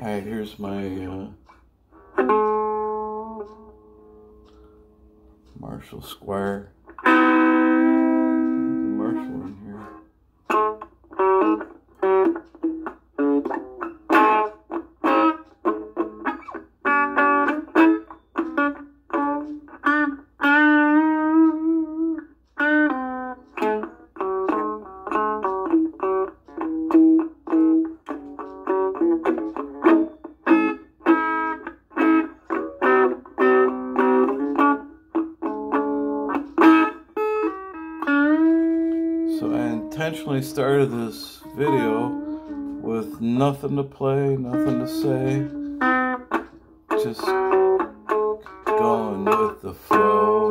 Alright, here's my uh, Marshall Squier. Intentionally started this video with nothing to play, nothing to say. Just going with the flow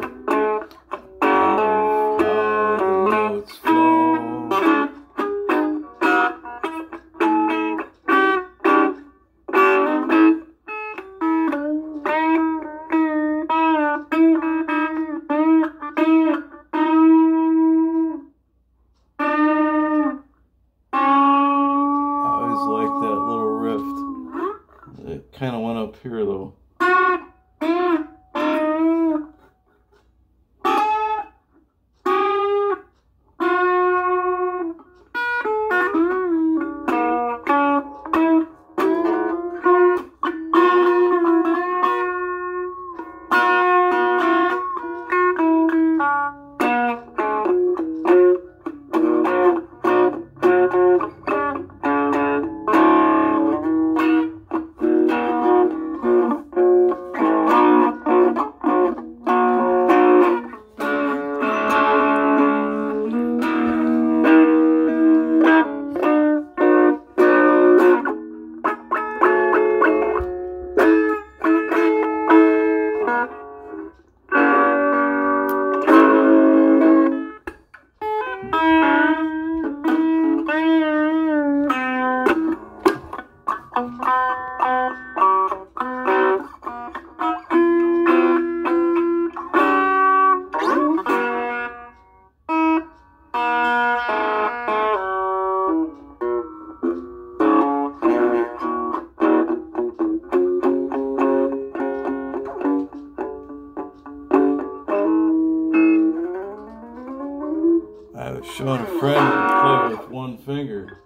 kind of went up here though. I was showing a friend how to play with one finger.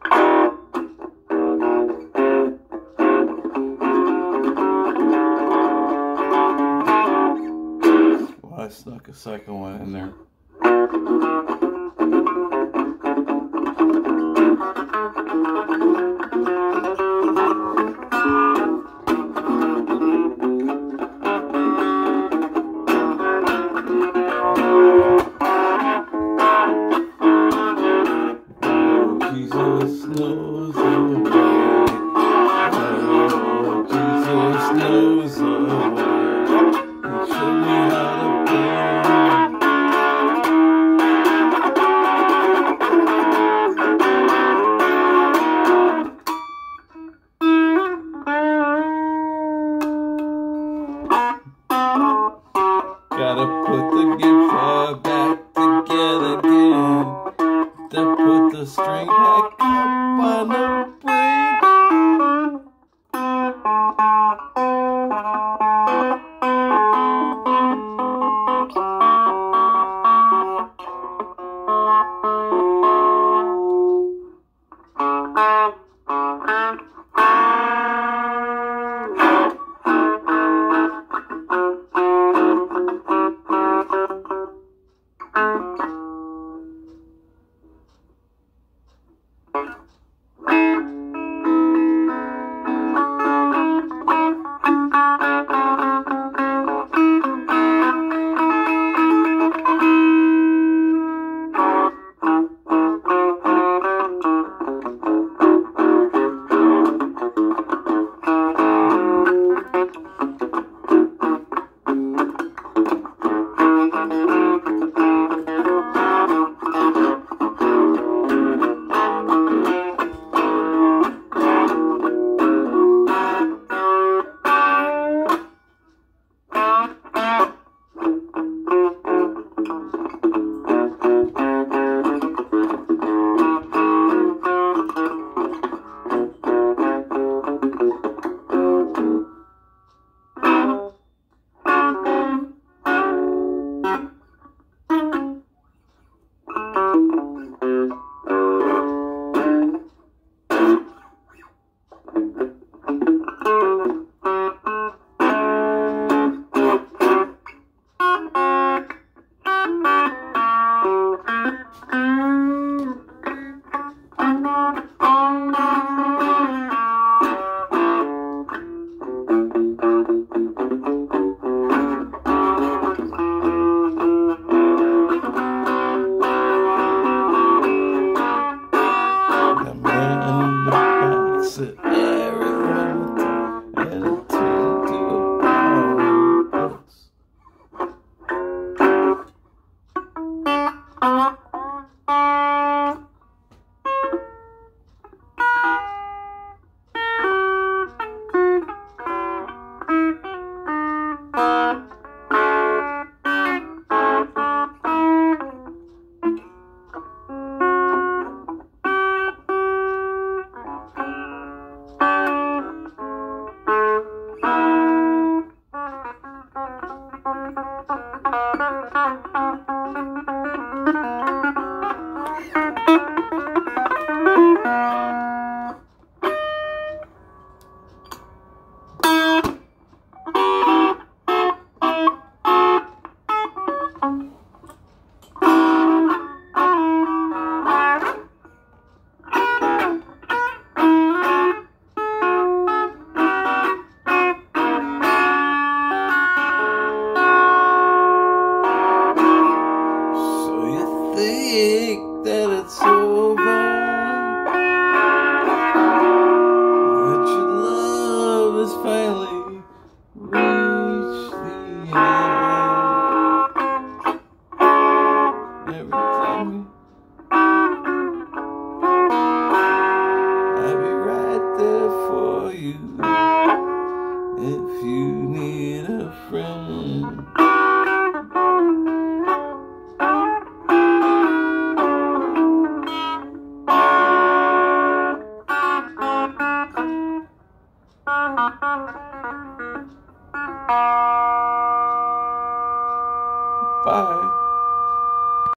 Well, I snuck a second one in there. Gotta put the guitar back together again. Then put the string back up on the Bye.